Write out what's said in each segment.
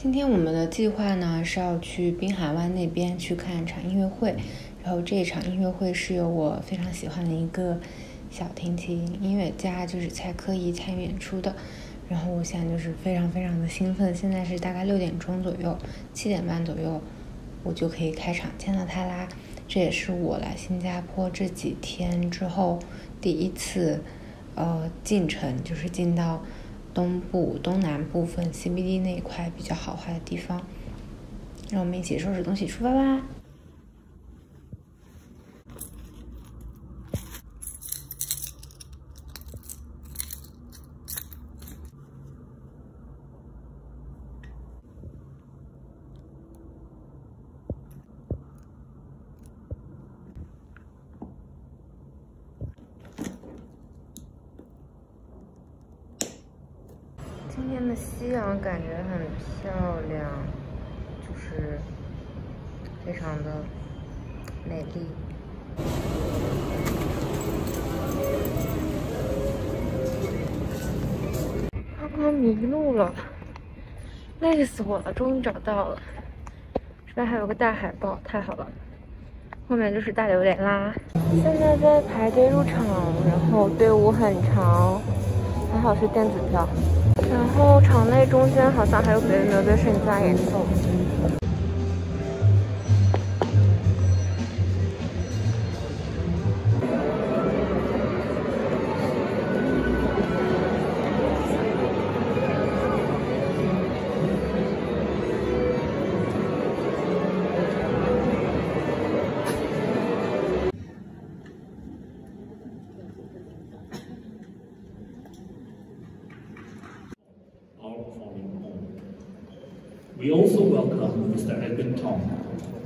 今天我们的计划呢是要去滨海湾那边去看一场音乐会，然后这一场音乐会是由我非常喜欢的一个小提琴音乐家，就是蔡科仪参与演出的。然后我现在就是非常非常的兴奋，现在是大概六点钟左右，七点半左右我就可以开场见到他啦。这也是我来新加坡这几天之后第一次呃进城，就是进到。东部、东南部分 CBD 那一块比较豪华的地方，让我们一起收拾东西出发吧。的夕阳感觉很漂亮，就是非常的美丽。刚刚迷路了，累死我了！终于找到了，这边还有个大海报，太好了。后面就是大榴莲啦。现在在排队入场，然后队伍很长，还好是电子票。然后场内中间好像还有别的乐队正在演奏。We also welcome Mr. Edwin Tong,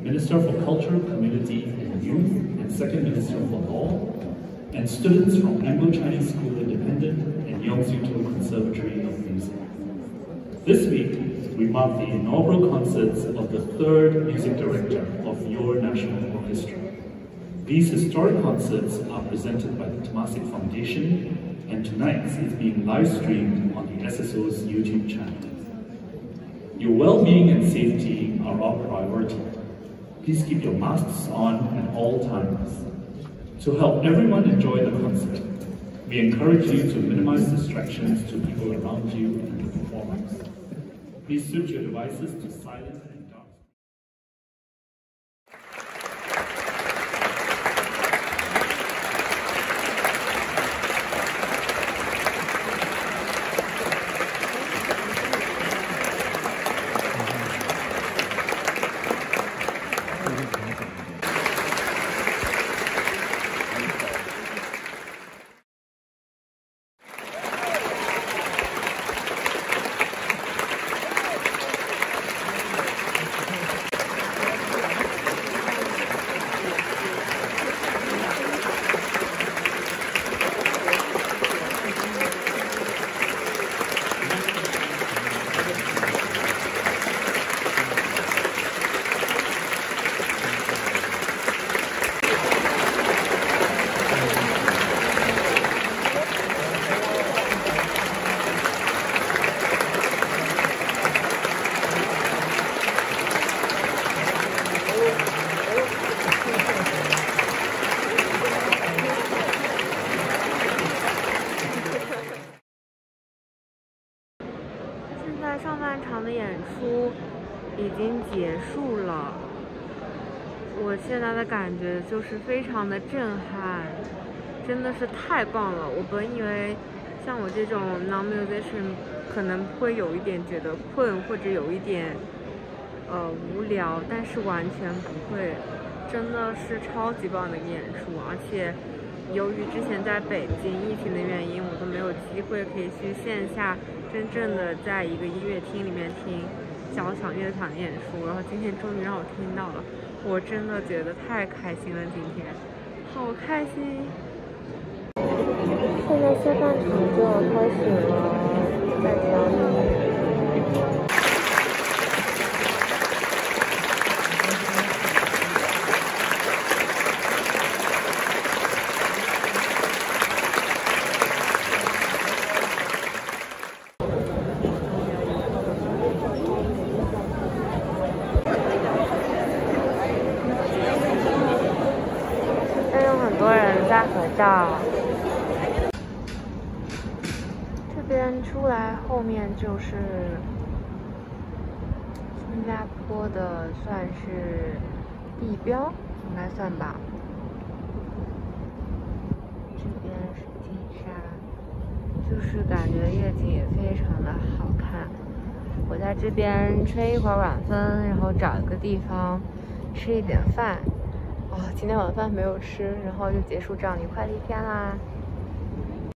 Minister for Culture, Community and Youth and Second Minister for Law, and students from Anglo-Chinese School Independent and Yongsu Conservatory of Music. This week, we mark the inaugural concerts of the third music director of your National Orchestra. These historic concerts are presented by the Temasek Foundation, and tonight is being live streamed on the SSO's YouTube channel. Your well-being and safety are our priority. Please keep your masks on at all times. To help everyone enjoy the concert, we encourage you to minimize distractions to people around you and the performers. Please switch your devices to silent 漫长的演出已经结束了，我现在的感觉就是非常的震撼，真的是太棒了。我本以为像我这种 non-musician 可能会有一点觉得困或者有一点呃无聊，但是完全不会，真的是超级棒的一个演出。而且由于之前在北京疫情的原因，我都没有机会可以去线下真正的在一个音乐厅里面听。交响乐团演出，然后今天终于让我听到了，我真的觉得太开心了，今天好开心。现在下半场就要开始了，在讲你。到。这边出来后面就是新加坡的，算是地标，应该算吧。这边是金沙，就是感觉夜景也非常的好看。我在这边吹一会儿晚风，然后找一个地方吃一点饭。哦，今天晚饭没有吃，然后就结束这样愉快的一天啦。